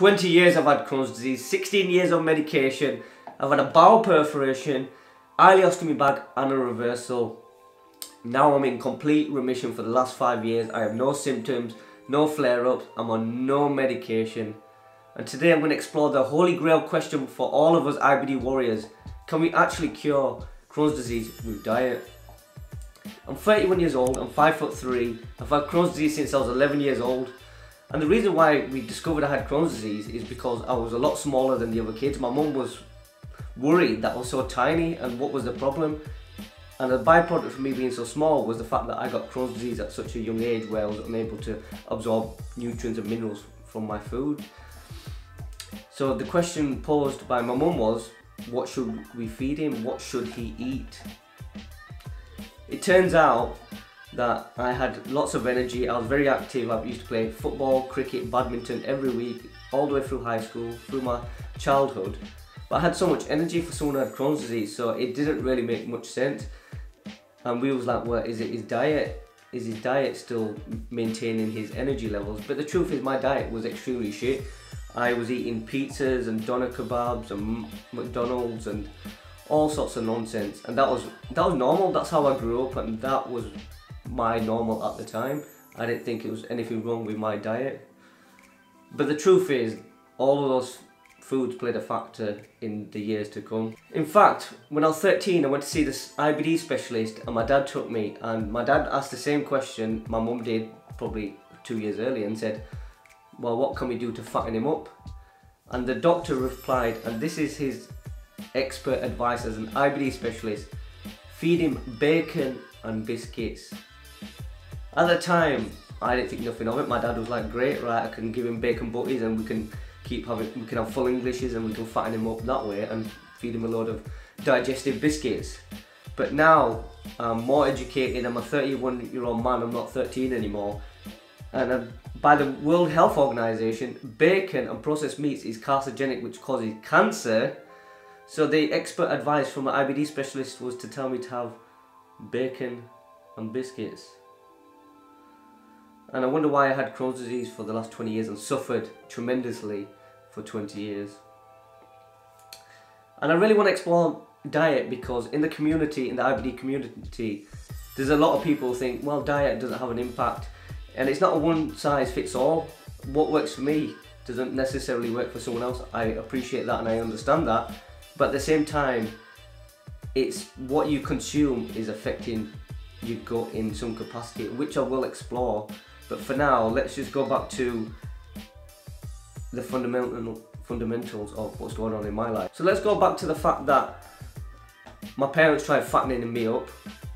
20 years I've had Crohn's disease, 16 years on medication, I've had a bowel perforation, ileostomy bag and a reversal. Now I'm in complete remission for the last five years. I have no symptoms, no flare-ups, I'm on no medication. And today I'm going to explore the holy grail question for all of us IBD warriors. Can we actually cure Crohn's disease with diet? I'm 31 years old, I'm 5 foot 3, I've had Crohn's disease since I was 11 years old. And the reason why we discovered I had Crohn's disease is because I was a lot smaller than the other kids. My mum was worried that I was so tiny and what was the problem. And the byproduct for me being so small was the fact that I got Crohn's disease at such a young age where I was unable to absorb nutrients and minerals from my food. So the question posed by my mum was, what should we feed him? What should he eat? It turns out that I had lots of energy, I was very active, I used to play football, cricket, badminton every week, all the way through high school, through my childhood. But I had so much energy for someone who had Crohn's disease, so it didn't really make much sense. And we was like, well, is it his diet? Is his diet still maintaining his energy levels? But the truth is my diet was extremely shit. I was eating pizzas and doner kebabs and McDonald's and all sorts of nonsense and that was that was normal that's how I grew up and that was my normal at the time. I didn't think it was anything wrong with my diet. But the truth is all of those foods played a factor in the years to come. In fact when I was 13 I went to see this IBD specialist and my dad took me. And my dad asked the same question my mum did probably two years earlier and said well what can we do to fatten him up? And the doctor replied and this is his expert advice as an IBD specialist, feed him bacon and biscuits. At the time, I didn't think nothing of it. My dad was like, great, right, I can give him bacon butties and we can keep having, we can have full Englishes and we can fatten him up that way and feed him a load of digestive biscuits. But now, I'm more educated, I'm a 31 year old man, I'm not 13 anymore. And uh, by the World Health Organization, bacon and processed meats is carcinogenic which causes cancer so the expert advice from an IBD specialist was to tell me to have bacon and biscuits. And I wonder why I had Crohn's disease for the last 20 years and suffered tremendously for 20 years. And I really want to explore diet because in the community, in the IBD community, there's a lot of people think, well, diet doesn't have an impact. And it's not a one size fits all. What works for me doesn't necessarily work for someone else. I appreciate that and I understand that. But at the same time, it's what you consume is affecting your gut in some capacity, which I will explore. But for now, let's just go back to the fundamental fundamentals of what's going on in my life. So let's go back to the fact that my parents tried fattening me up.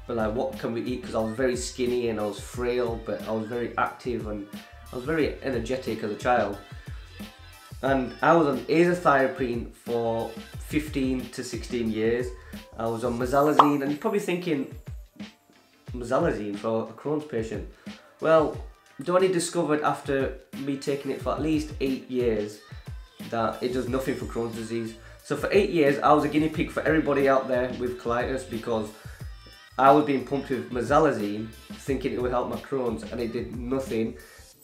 But like, what can we eat? Because I was very skinny and I was frail, but I was very active and I was very energetic as a child. And I was on azathioprine for 15 to 16 years. I was on mesalazine, and you're probably thinking, mesalazine for a Crohn's patient. Well, Donny discovered after me taking it for at least eight years that it does nothing for Crohn's disease. So for eight years, I was a guinea pig for everybody out there with colitis because I was being pumped with mesalazine, thinking it would help my Crohn's, and it did nothing.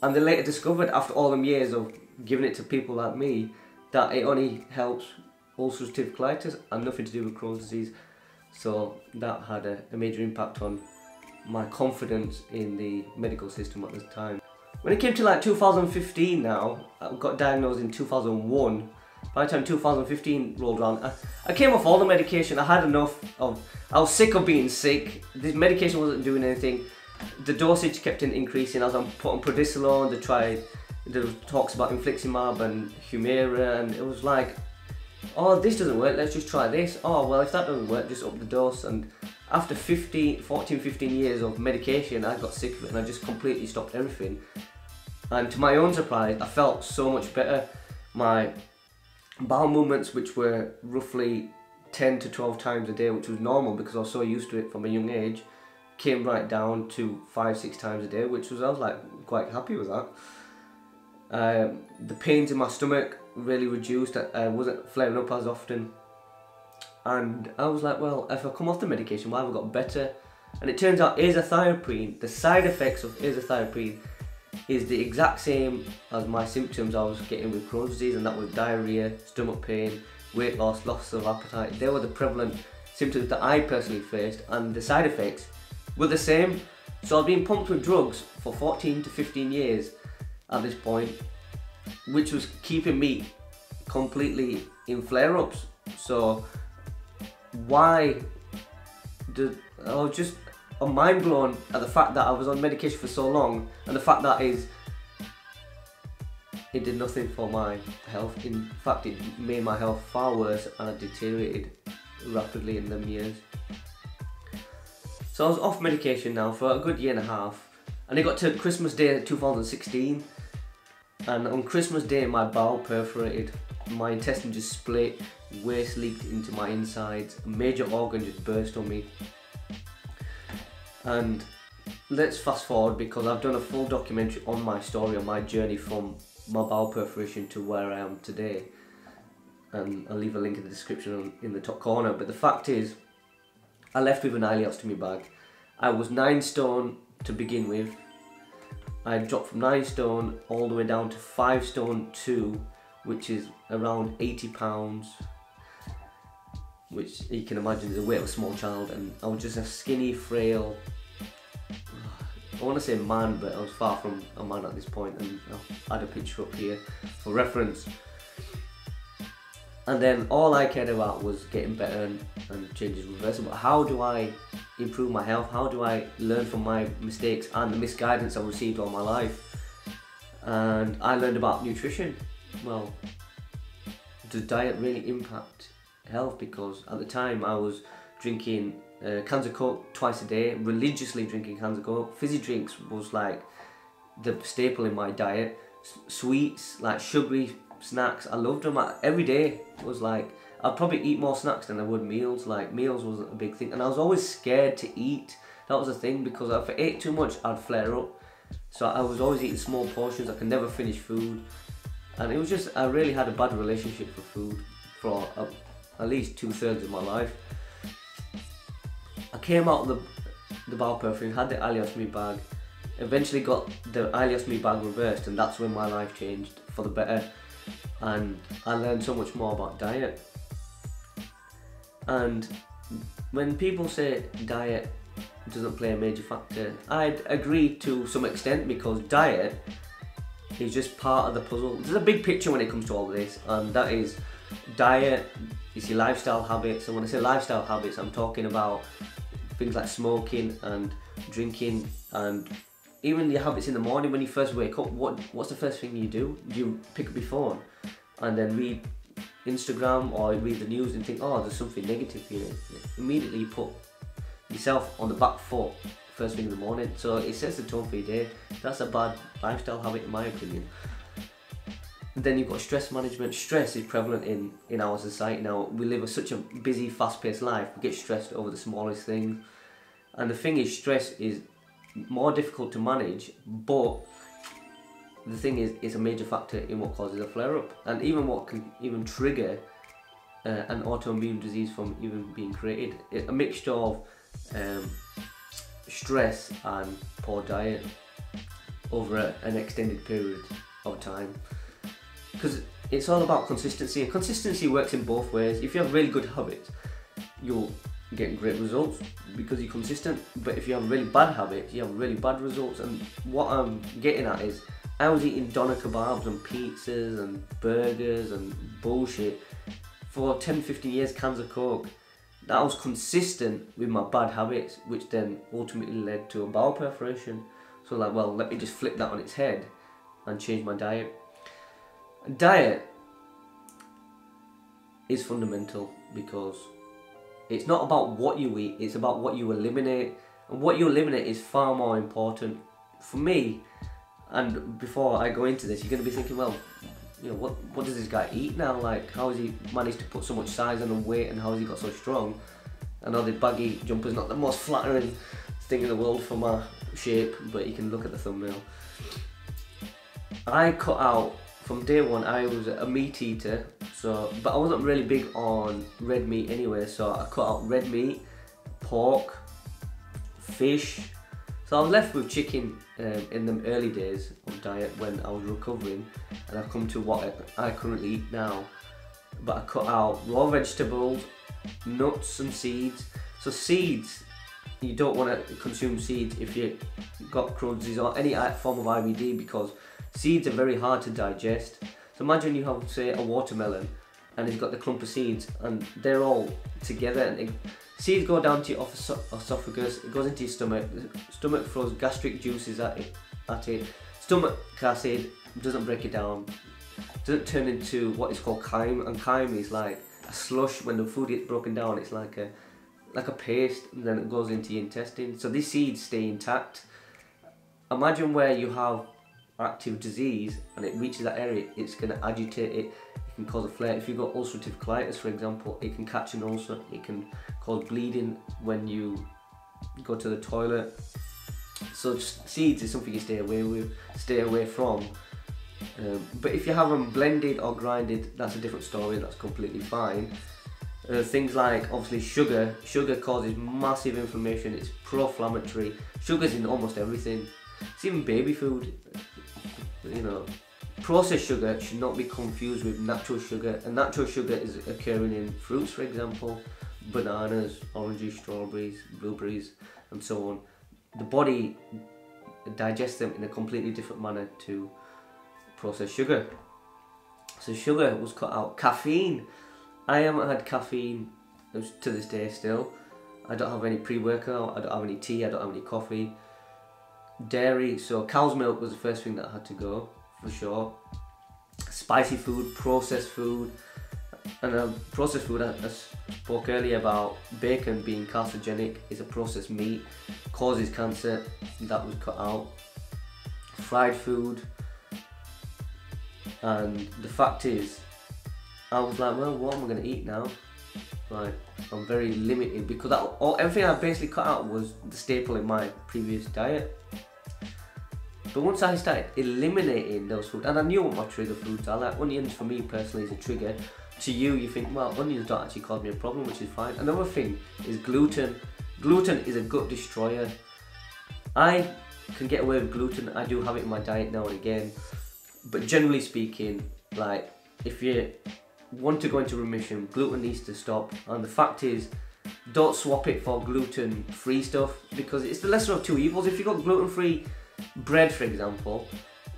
And they later discovered, after all them years of giving it to people like me, that it only helps ulcerative colitis and nothing to do with Crohn's disease. So that had a, a major impact on my confidence in the medical system at the time. When it came to like 2015 now, I got diagnosed in 2001. By the time 2015 rolled around, I, I came off all the medication. I had enough of, I was sick of being sick. The medication wasn't doing anything. The dosage kept increasing as I'm put on prednisolone, they tried, there was talks about infliximab and Humira and it was like oh, this doesn't work, let's just try this. Oh, well, if that doesn't work, just up the dose. And after 15, 14, 15 years of medication, I got sick of it and I just completely stopped everything. And to my own surprise, I felt so much better. My bowel movements, which were roughly 10 to 12 times a day, which was normal because I was so used to it from a young age, came right down to five, six times a day, which was, I was like quite happy with that. Um, the pains in my stomach really reduced. I, wasn't flaring up as often. And I was like, well, if I come off the medication, why have I got better? And it turns out azathioprine, the side effects of azathioprine is the exact same as my symptoms I was getting with Crohn's disease, and that was diarrhea, stomach pain, weight loss, loss of appetite. They were the prevalent symptoms that I personally faced, and the side effects were the same. So I've been pumped with drugs for 14 to 15 years at this point, which was keeping me completely in flare ups. So, why did I was just I'm mind blown at the fact that I was on medication for so long, and the fact that is it did nothing for my health. In fact, it made my health far worse, and I deteriorated rapidly in them years. So I was off medication now for a good year and a half, and it got to Christmas Day 2016, and on Christmas Day my bowel perforated, my intestine just split, waste leaked into my insides, a major organ just burst on me, and let's fast forward because I've done a full documentary on my story, on my journey from my bowel perforation to where I am today. And I'll leave a link in the description in the top corner. But the fact is, I left with an ileostomy bag. I was nine stone to begin with. I dropped from nine stone all the way down to five stone two, which is around 80 pounds, which you can imagine is the weight of a small child. And I was just a skinny, frail, I want to say man, but I was far from a man at this point, and I'll add a picture up here for reference. And then all I cared about was getting better and, and changes reversible. How do I improve my health? How do I learn from my mistakes and the misguidance I've received all my life? And I learned about nutrition. Well, does diet really impact health? Because at the time I was drinking uh, cans of Coke twice a day, religiously drinking cans of Coke. Fizzy drinks was like the staple in my diet. S- sweets, like sugary snacks, I loved them. I, every day was like, I'd probably eat more snacks than I would meals. Like, meals wasn't a big thing. And I was always scared to eat. That was the thing because if I ate too much, I'd flare up. So I was always eating small portions. I could never finish food. And it was just, I really had a bad relationship with food for a, at least two thirds of my life. I came out of the the bowel perforating, had the ileostomy bag, eventually got the ileostomy bag reversed, and that's when my life changed for the better. And I learned so much more about diet. And when people say diet doesn't play a major factor, I'd agree to some extent because diet is just part of the puzzle. There's a big picture when it comes to all this, and that is diet, is your lifestyle habits. And when I say lifestyle habits, I'm talking about things like smoking and drinking and even your habits in the morning when you first wake up what what's the first thing you do you pick up your phone and then read instagram or read the news and think oh there's something negative here immediately you put yourself on the back foot first thing in the morning so it sets the tone for your day that's a bad lifestyle habit in my opinion then you've got stress management. Stress is prevalent in, in our society now. We live a, such a busy, fast paced life. We get stressed over the smallest things. And the thing is, stress is more difficult to manage, but the thing is, it's a major factor in what causes a flare up. And even what can even trigger uh, an autoimmune disease from even being created. A mixture of um, stress and poor diet over a, an extended period of time because it's all about consistency and consistency works in both ways if you have really good habits you'll get great results because you're consistent. But if you have really bad habits you have really bad results. And what i'm getting at is i was eating doner kebabs and pizzas and burgers and bullshit for 10 15 years cans of coke. That was consistent with my bad habits which then ultimately led to a bowel perforation. So like well let me just flip that on its head and change my diet. Diet is fundamental because it's not about what you eat, it's about what you eliminate. And what you eliminate is far more important. For me, and before I go into this, you're going to be thinking, well, you know, what, what does this guy eat now? Like, how has he managed to put so much size on and weight and how has he got so strong? I know the baggy jumper's not the most flattering thing in the world for my shape, but you can look at the thumbnail. I cut out from day one I was a meat eater so but I wasn't really big on red meat anyway so I cut out red meat pork fish So I was left with chicken um, in the early days of diet when I was recovering, and I've come to what I currently eat now. But I cut out raw vegetables, nuts, and seeds. So seeds, you don't want to consume seeds if you've got Crohn's disease or any form of IBD because seeds are very hard to digest. So imagine you have, say, a watermelon and it's got the clump of seeds and they're all together and it, seeds go down to your esophagus, it goes into your stomach, stomach throws gastric juices at it, at it. stomach acid doesn't break it down, doesn't turn into what is called chyme and chyme is like a slush when the food gets broken down it's like a like a paste and then it goes into your intestine so these seeds stay intact imagine where you have active disease and it reaches that area it's going to agitate it it can cause a flare. If you've got ulcerative colitis, for example, it can catch an ulcer. It can cause bleeding when you go to the toilet. So seeds is something you stay away with, stay away from. Um, but if you have them blended or grinded, that's a different story. That's completely fine. Uh, things like obviously sugar. Sugar causes massive inflammation. It's pro-inflammatory. Sugar's in almost everything. It's even baby food. You know, Processed sugar should not be confused with natural sugar. And natural sugar is occurring in fruits, for example, bananas, oranges, strawberries, blueberries, and so on. The body digests them in a completely different manner to processed sugar. So sugar was cut out. Caffeine. I haven't had caffeine to this day still. I don't have any pre-workout, I don't have any tea, I don't have any coffee. Dairy, so cow's milk was the first thing that had to go for sure. Spicy food, processed food, and um, processed food. I, I spoke earlier about bacon being carcinogenic. Is a processed meat, causes cancer. That was cut out. Fried food, and the fact is, I was like, well, what am I gonna eat now? Like, I'm very limited because that, all, everything I basically cut out was the staple in my previous diet. But once I started eliminating those foods, and I knew what my trigger foods are, like onions for me personally is a trigger. To you, you think, well, onions don't actually cause me a problem, which is fine. Another thing is gluten. Gluten is a gut destroyer. I can get away with gluten. I do have it in my diet now and again. But generally speaking, like if you want to go into remission, gluten needs to stop. And the fact is, don't swap it for gluten-free stuff because it's the lesser of two evils. If you've got gluten-free bread for example,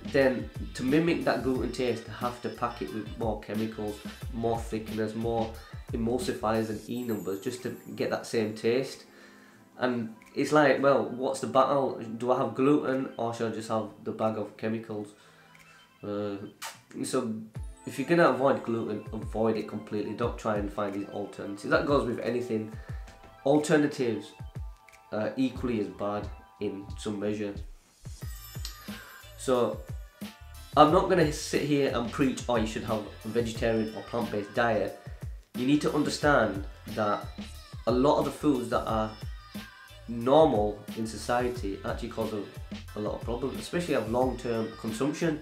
then to mimic that gluten taste, they have to pack it with more chemicals, more thickeners, more emulsifiers and E numbers just to get that same taste. And it's like, well, what's the battle? Do I have gluten or should I just have the bag of chemicals? Uh, so if you're gonna avoid gluten, avoid it completely. Don't try and find these alternatives. That goes with anything. Alternatives are equally as bad in some measure. So I'm not going to sit here and preach, oh, you should have a vegetarian or plant-based diet. You need to understand that a lot of the foods that are normal in society actually cause a, a lot of problems, especially of long-term consumption.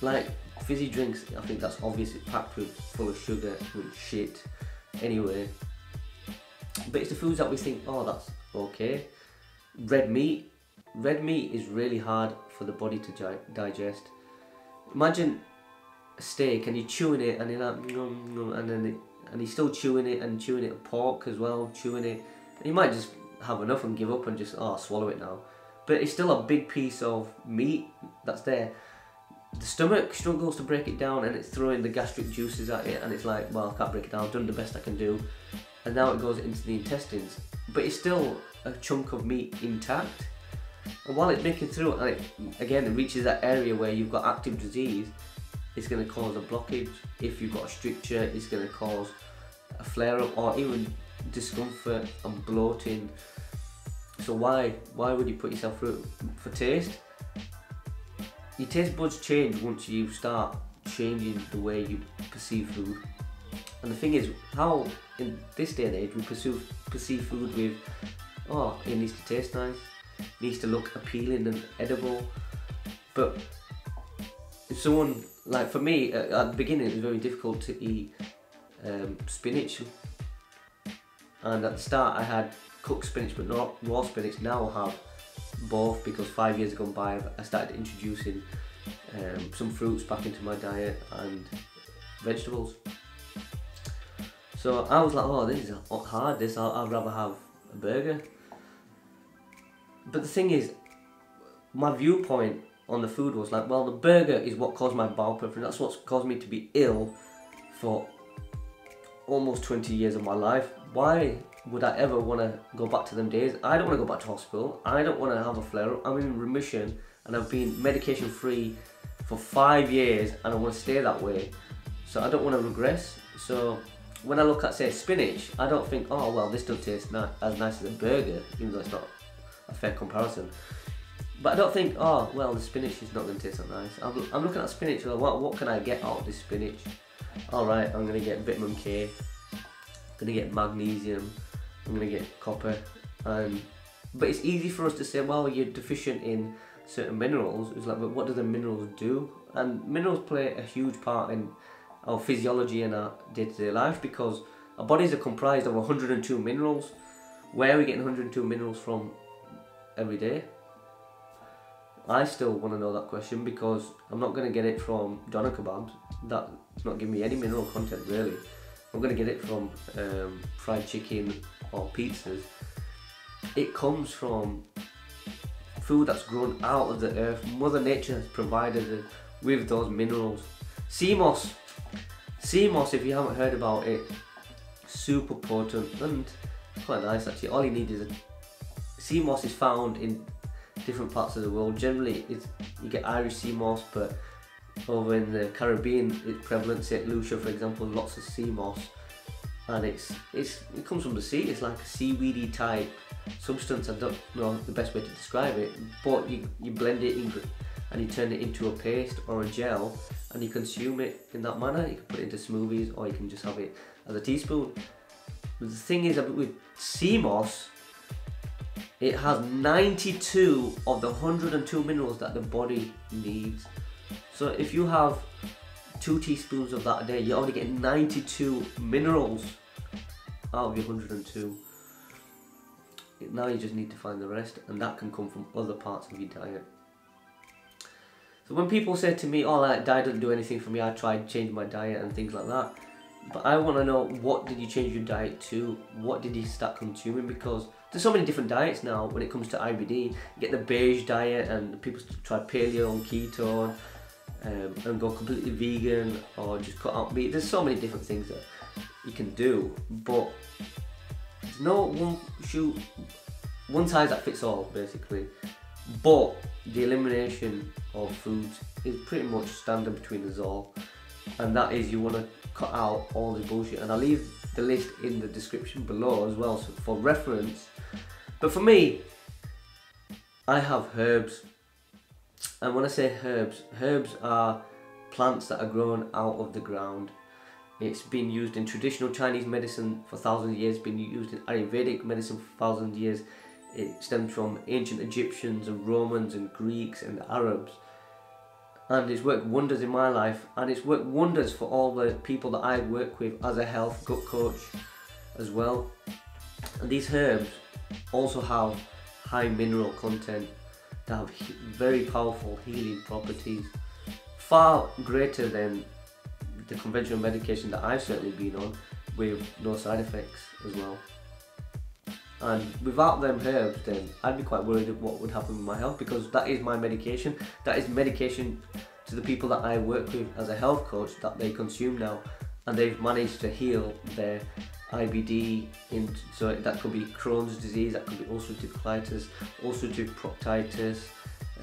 Like fizzy drinks, I think that's obviously packed with full of sugar and shit anyway. But it's the foods that we think, oh, that's okay. Red meat, red meat is really hard for the body to digest. Imagine a steak and you're chewing it and you're like, nom, nom, and then it, and you're still chewing it and chewing it pork as well, chewing it. And you might just have enough and give up and just oh swallow it now. But it's still a big piece of meat that's there. The stomach struggles to break it down and it's throwing the gastric juices at it and it's like, well I can't break it down, I've done the best I can do. And now it goes into the intestines. But it's still a chunk of meat intact and while it's making through, and it, again, it reaches that area where you've got active disease, it's going to cause a blockage. If you've got a stricture, it's going to cause a flare up or even discomfort and bloating. So why why would you put yourself through for taste? Your taste buds change once you start changing the way you perceive food. And the thing is, how in this day and age we perceive perceive food with, oh, it needs to taste nice, needs to look appealing and edible. But someone, like for me, at, the beginning it was very difficult to eat um, spinach. And at the start I had cooked spinach but not raw spinach. Now I have both because five years gone by I started introducing um, some fruits back into my diet and vegetables. So I was like, oh, this is hard. This I'd rather have a burger. But the thing is, my viewpoint on the food was like, well, the burger is what caused my bowel perforation. That's what's caused me to be ill for almost 20 years of my life. Why would I ever want to go back to them days? I don't want to go back to hospital. I don't want to have a flare up. I'm in remission and I've been medication free for five years and I want to stay that way. So I don't want to regress. So when I look at say spinach, I don't think, oh well, this doesn't taste as nice as a burger, even though it's not a fair comparison. But I don't think, oh well, the spinach is not going to taste that nice. I'm, I'm looking at spinach. Well, what what can I get out of this spinach? All right, I'm going to get vitamin K. I'm going to get magnesium. I'm going to get copper. And but it's easy for us to say, well, you're deficient in certain minerals. It's like, but what do the minerals do? And minerals play a huge part in our physiology and our day-to-day life because our bodies are comprised of 102 minerals. Where are we getting 102 minerals from every day? I still want to know that question because I'm not going to get it from doner kebabs. That's not giving me any mineral content really. I'm going to get it from um, fried chicken or pizzas. It comes from food that's grown out of the earth. Mother Nature has provided it with those minerals. Sea moss. Sea moss, if you haven't heard about it, super potent and quite nice actually. All you need is a sea moss is found in different parts of the world. Generally, it's you get Irish sea moss, but over in the Caribbean, it's prevalent. St. Lucia, for example, lots of sea moss, and it's it's it comes from the sea. It's like a seaweedy type substance. I don't know the best way to describe it, but you you blend it in and you turn it into a paste or a gel, and you consume it in that manner. You can put it into smoothies, or you can just have it as a teaspoon. But the thing is, with sea moss, it has 92 of the 102 minerals that the body needs. So if you have two teaspoons of that a day, you're only getting 92 minerals out of your 102. Now you just need to find the rest, and that can come from other parts of your diet. So when people say to me, "Oh, that diet doesn't do anything for me," I tried change my diet and things like that. But I want to know what did you change your diet to? What did you start consuming? Because there's so many different diets now when it comes to IBD. You get the beige diet and people try paleo and keto um, and go completely vegan or just cut out meat. There's so many different things that you can do, but there's no one shoe, one size that fits all basically. But the elimination of foods is pretty much standard between us all, and that is you want to cut out all the bullshit. And I'll leave the list in the description below as well so for reference. But for me, I have herbs. And when I say herbs, herbs are plants that are grown out of the ground. It's been used in traditional Chinese medicine for thousands of years, been used in Ayurvedic medicine for thousands of years. It stems from ancient Egyptians and Romans and Greeks and Arabs and it's worked wonders in my life and it's worked wonders for all the people that I work with as a health gut coach as well and these herbs also have high mineral content that have very powerful healing properties far greater than the conventional medication that I've certainly been on with no side effects as well. And without them herbs then I'd be quite worried of what would happen with my health because that is my medication. That is medication to the people that I work with as a health coach that they consume now and they've managed to heal their IBD in, so that could be Crohn's disease that could be ulcerative colitis ulcerative proctitis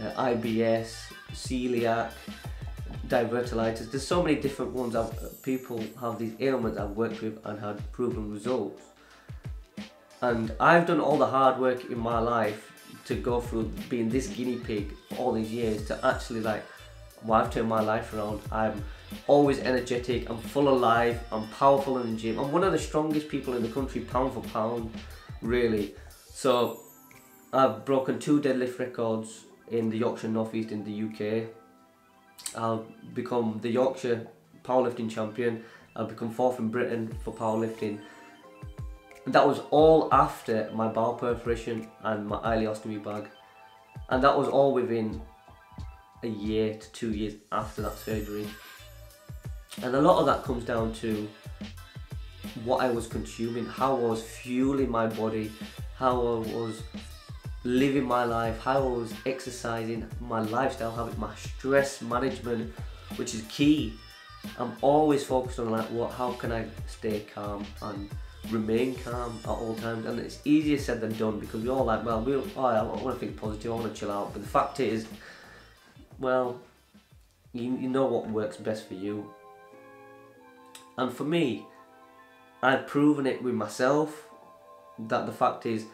uh, IBS celiac diverticulitis there's so many different ones I've, people have these ailments I've worked with and had proven results and I've done all the hard work in my life to go through being this guinea pig all these years to actually like well, I've turned my life around. I'm always energetic, I'm full of life, I'm powerful in the gym. I'm one of the strongest people in the country, pound for pound, really. So I've broken two deadlift records in the Yorkshire Northeast in the UK. I'll become the Yorkshire powerlifting champion. I'll become fourth in Britain for powerlifting that was all after my bowel perforation and my ileostomy bag. and that was all within a year to two years after that surgery. And a lot of that comes down to what I was consuming, how I was fueling my body, how I was living my life, how I was exercising, my lifestyle habit, my stress management, which is key. I'm always focused on like what how can I stay calm and remain calm at all times? And it's easier said than done because we're all like well we oh, I want to think positive I want to chill out. But the fact is well you, you know what works best for you and for me I've proven it with myself that the fact is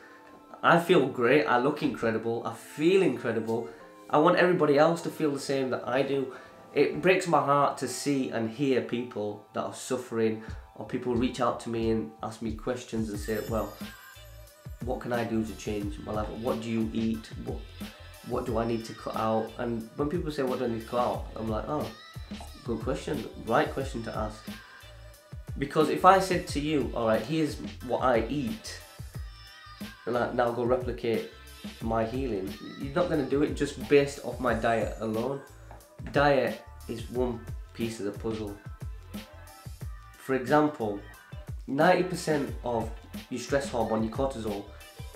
I feel great, I look incredible, I feel incredible. I want everybody else to feel the same that I do. It breaks my heart to see and hear people that are suffering or people reach out to me and ask me questions and say, well, what can I do to change my life? What do you eat? What, what do I need to cut out? And when people say, what do I need to cut out? I'm like, oh, good question, right question to ask. Because if I said to you, all right, here's what I eat, and I now go replicate my healing, you're not going to do it just based off my diet alone. Diet is one piece of the puzzle. For example, 90% of your stress hormone, your cortisol,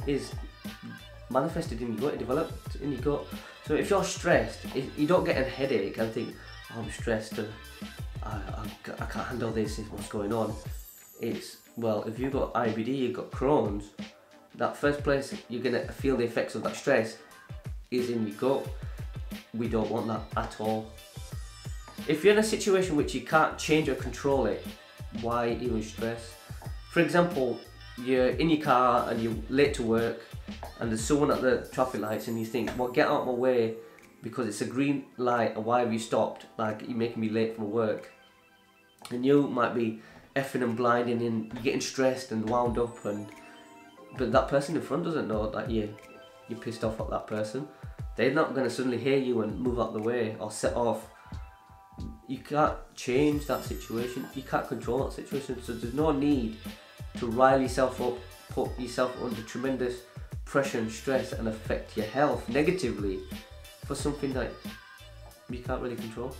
is manifested in your gut, it developed in your gut. So if you're stressed, if you don't get a headache and think, oh, I'm stressed, uh, I, I, I can't handle this, what's going on. It's, well, if you've got IBD, you've got Crohn's, that first place you're going to feel the effects of that stress is in your gut. We don't want that at all. If you're in a situation which you can't change or control it, why even stress? For example, you're in your car and you're late to work and there's someone at the traffic lights and you think, well, get out of my way because it's a green light and why have you stopped? Like, you're making me late for work. And you might be effing and blinding and getting stressed and wound up and but that person in front doesn't know that you you're pissed off at that person. They're not going to suddenly hear you and move out the way or set off. You can't change that situation. You can't control that situation. So there's no need to rile yourself up, put yourself under tremendous pressure and stress and affect your health negatively for something that you can't really control.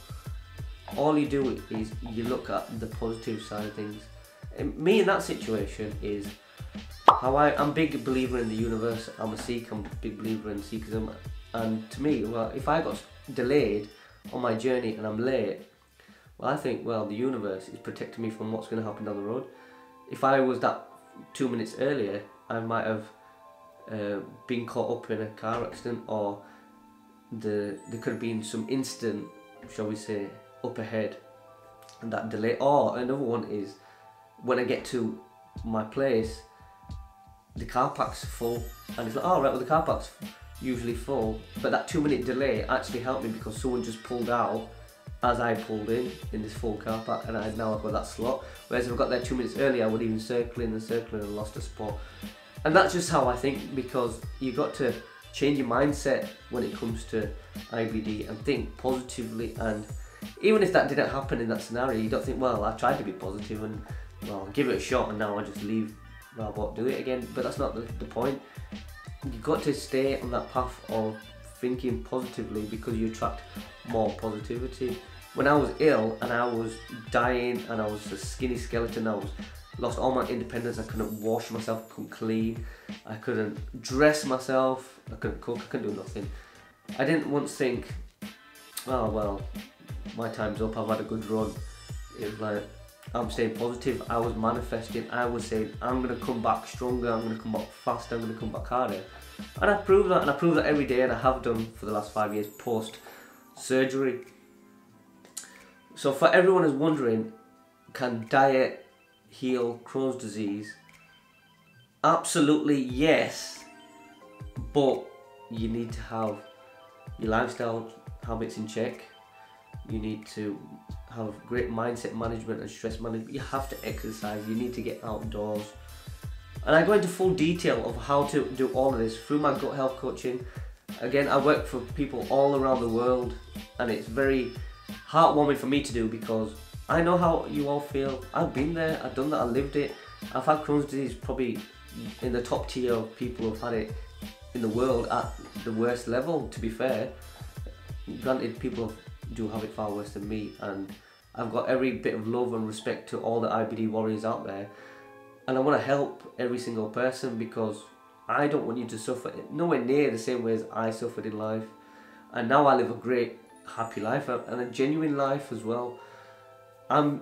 All you do is you look at the positive side of things. And me in that situation is how I, I'm a big believer in the universe. I'm a Sikh. I'm a big believer in Sikhism. And to me, well, if I got delayed on my journey and I'm late, well, I think, well, the universe is protecting me from what's going to happen down the road. If I was that two minutes earlier, I might have uh, been caught up in a car accident or the there could have been some incident, shall we say, up ahead and that delay. Or another one is when I get to my place, the car park's full. And it's like, oh, right, well, the car park's usually full. But that two minute delay actually helped me because someone just pulled out as I pulled in in this full car park and I now I've got that slot. Whereas if I got there two minutes earlier, I would even circling and circling and lost a spot. And that's just how I think because you got to change your mindset when it comes to IBD and think positively and even if that didn't happen in that scenario, you don't think, well, I tried to be positive and well, give it a shot and now I just leave what, do it again? But that's not the, the point. You've got to stay on that path of thinking positively because you attract more positivity. When I was ill and I was dying and I was a skinny skeleton, I was lost all my independence. I couldn't wash myself, couldn't clean, I couldn't dress myself, I couldn't cook, I couldn't do nothing. I didn't once think, oh well, my time's up. I've had a good run. It was like I'm staying positive. I was manifesting. I was saying, I'm going to come back stronger. I'm going to come back faster. I'm going to come back harder. And I prove that. And I prove that every day. And I have done for the last five years post surgery. So for everyone who's wondering, can diet heal Crohn's disease? Absolutely yes. But you need to have your lifestyle habits in check. You need to have great mindset management and stress management. You have to exercise, you need to get outdoors. And I go into full detail of how to do all of this through my gut health coaching. Again, I work for people all around the world, and it's very heartwarming for me to do because I know how you all feel. I've been there, I've done that, I lived it. I've had Crohn's disease probably in the top tier of people who've had it in the world at the worst level. To be fair, granted, people do have it far worse than me, and I've got every bit of love and respect to all the IBD warriors out there, and I want to help every single person because I don't want you to suffer nowhere near the same way as I suffered in life, and now I live a great, happy life and a genuine life as well. I'm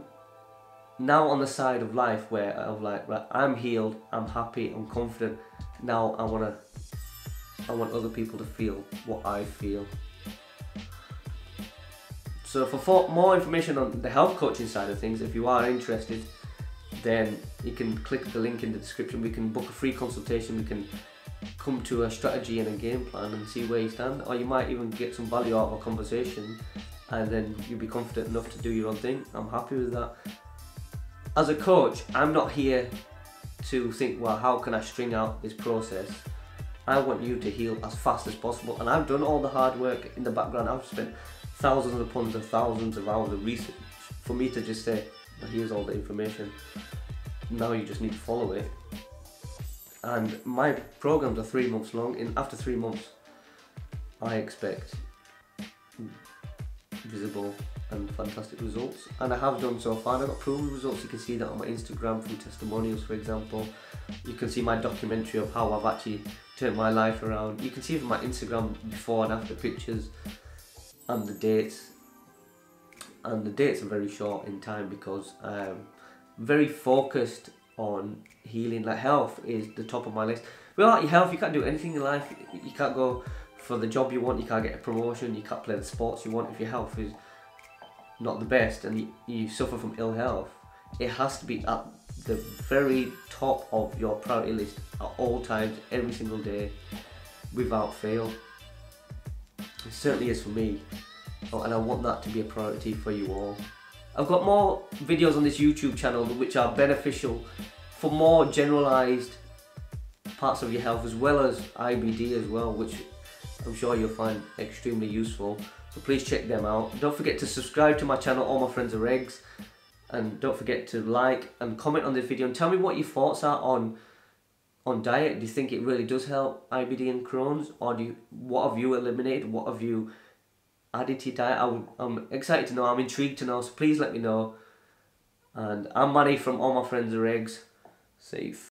now on the side of life where I'm like, right, I'm healed, I'm happy, I'm confident. Now I wanna, I want other people to feel what I feel. So for more information on the health coaching side of things, if you are interested, then you can click the link in the description. We can book a free consultation. We can come to a strategy and a game plan and see where you stand. Or you might even get some value out of a conversation and then you'll be confident enough to do your own thing. I'm happy with that. As a coach, I'm not here to think, well, how can I string out this process? I want you to heal as fast as possible. And I've done all the hard work in the background. I've spent thousands upon thousands of hours of research for me to just say, well, here's all the information. Now you just need to follow it. And my programs are three months long. And after three months, I expect visible and fantastic results. And I have done so far. I've got proven results. You can see that on my Instagram from testimonials, for example. You can see my documentary of how I've actually turned my life around. You can see from my Instagram before and after pictures and the dates. And the dates are very short in time because I'm very focused on healing. Like health is the top of my list. Without your health you can't do anything in life. You can't go for the job you want. You can't get a promotion. You can't play the sports you want if your health is not the best and you, you suffer from ill health. It has to be at the very top of your priority list at all times every single day without fail it certainly is for me. Oh, and I want that to be a priority for you all. I've got more videos on this YouTube channel which are beneficial for more generalized parts of your health as well as IBD as well, which I'm sure you'll find extremely useful. So please check them out. Don't forget to subscribe to my channel, All My Friends Are Eggs. And don't forget to like and comment on this video and tell me what your thoughts are on on diet? Do you think it really does help IBD and Crohn's, or do you, what have you eliminated? What have you added to your diet? I'm, I'm excited to know. I'm intrigued to know. So please let me know. And I'm Manny from All My Friends Are Eggs. Safe.